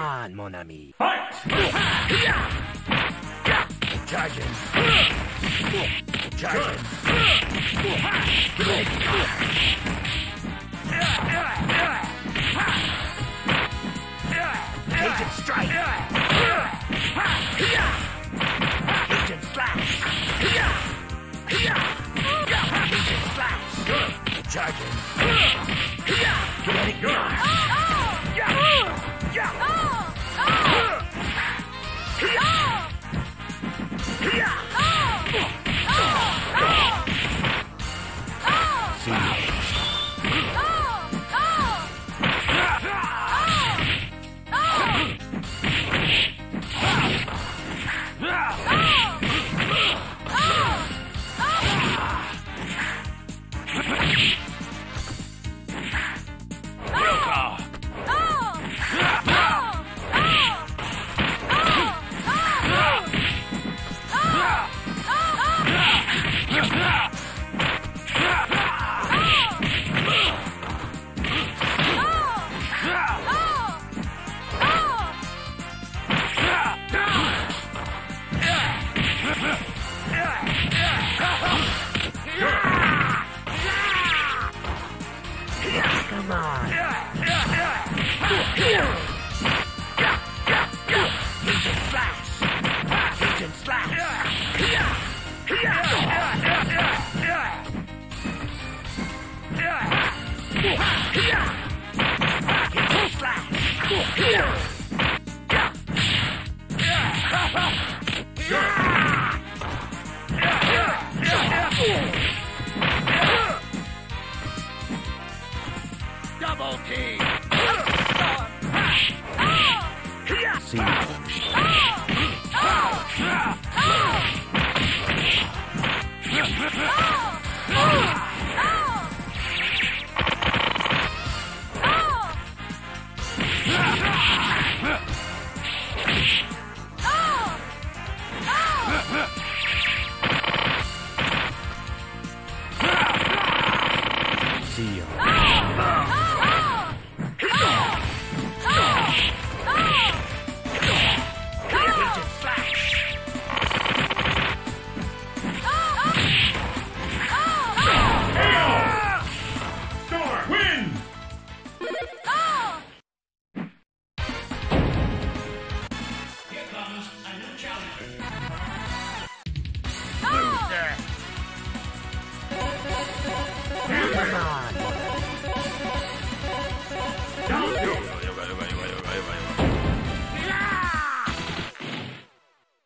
on, mon ami. Fight! Charging. Charging. Cajun strike. Cajun slash. Cajun slash. Charging. Kinetic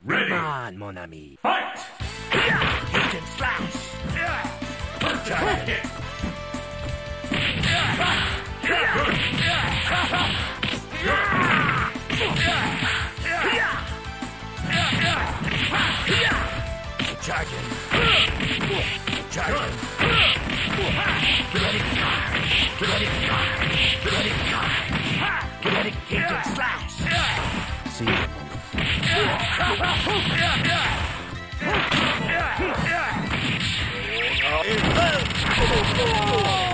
Ready! Come on, mon ami. Fight! Cajun slash. Charge! Charging. Charging. Kinetic card. Kinetic card. Kinetic card. Kinetic Cajun slash. See you. Marvelous!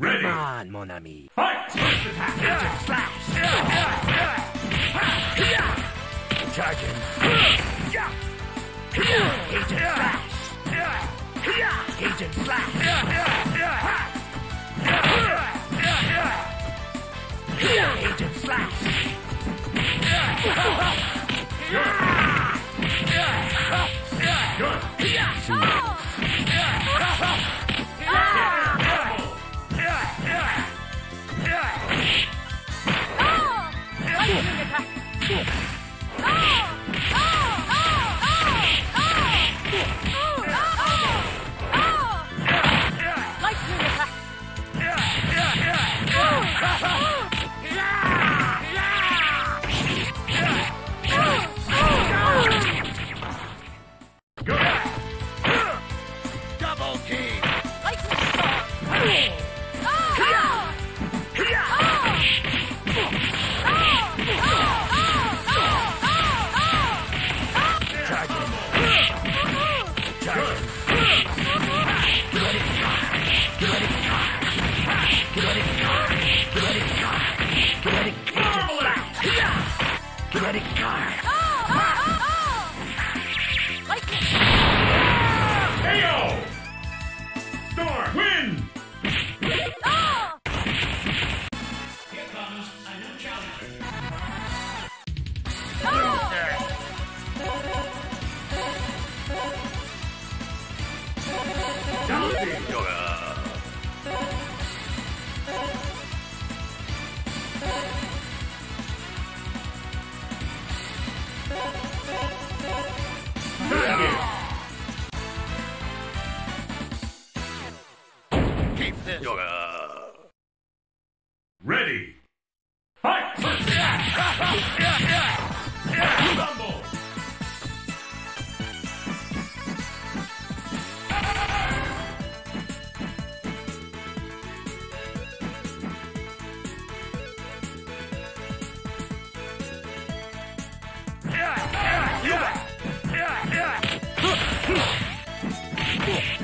Ready. Come on, mon Charging! Cajun Slash! Cajun Slash. Cajun Slash. Oh.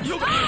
Yeah!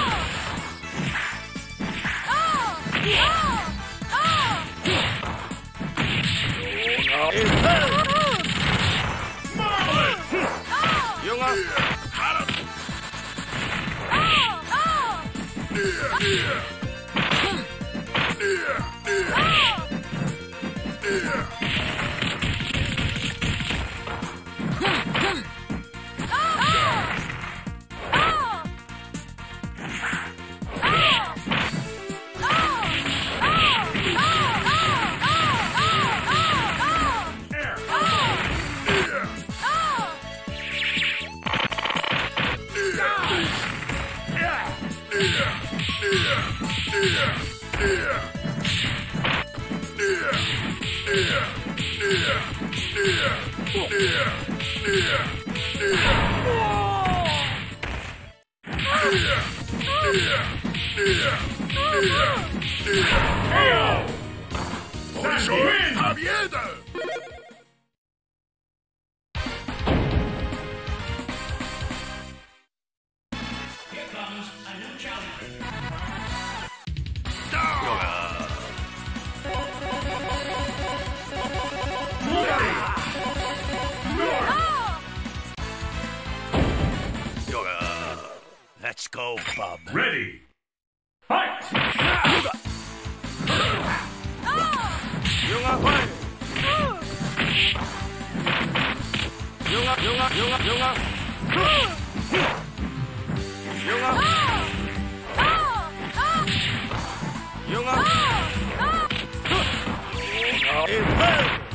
Let's go, Bob. Ready! Fight! 용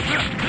Yeah.